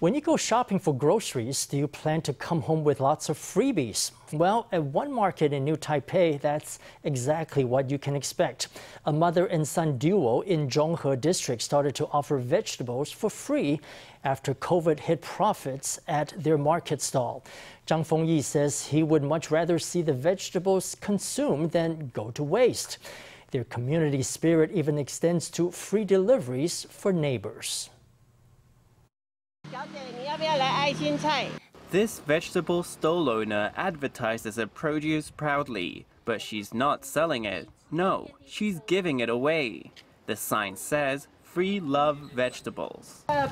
When you go shopping for groceries, do you plan to come home with lots of freebies? Well, at one market in New Taipei, that's exactly what you can expect. A mother and son duo in Zhonghe district started to offer vegetables for free after COVID hit profits at their market stall. Chang Feng-yi says he would much rather see the vegetables consumed than go to waste. Their community spirit even extends to free deliveries for neighbors. This vegetable stall owner advertises her produce proudly, but she's not selling it. No, she's giving it away. The sign says, Free Love Vegetables. Uh,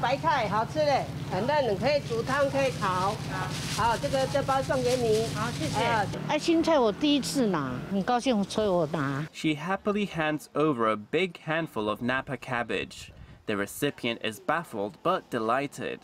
she happily hands over a big handful of Napa cabbage. The recipient is baffled but delighted.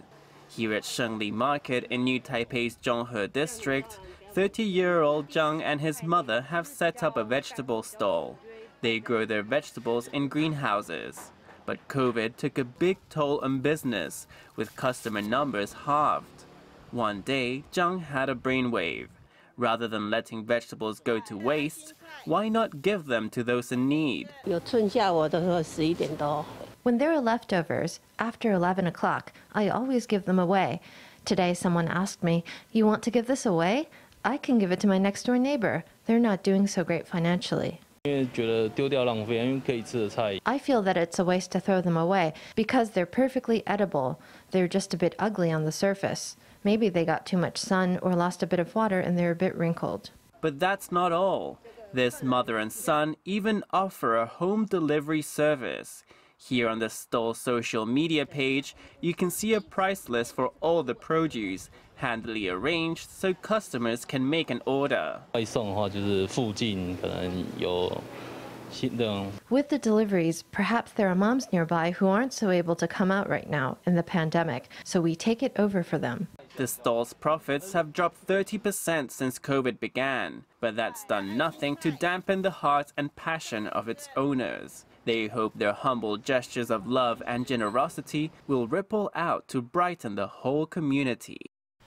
Here at Shengli Market in New Taipei's Zhonghe district, 30-year-old Chang and his mother have set up a vegetable stall. They grow their vegetables in greenhouses. But COVID took a big toll on business, with customer numbers halved. One day, Chang had a brainwave. Rather than letting vegetables go to waste, why not give them to those in need? When there are leftovers, after 11 o'clock, I always give them away. Today, someone asked me, You want to give this away? I can give it to my next door neighbor. They're not doing so great financially. I feel that it's a waste to throw them away because they're perfectly edible. They're just a bit ugly on the surface. Maybe they got too much sun or lost a bit of water and they're a bit wrinkled. But that's not all. This mother and son even offer a home delivery service. Here on the stall social media page, you can see a price list for all the produce, handily arranged so customers can make an order. With the deliveries, perhaps there are moms nearby who aren't so able to come out right now in the pandemic, so we take it over for them. The stall's profits have dropped 30% since COVID began, but that's done nothing to dampen the heart and passion of its owners. They hope their humble gestures of love and generosity will ripple out to brighten the whole community.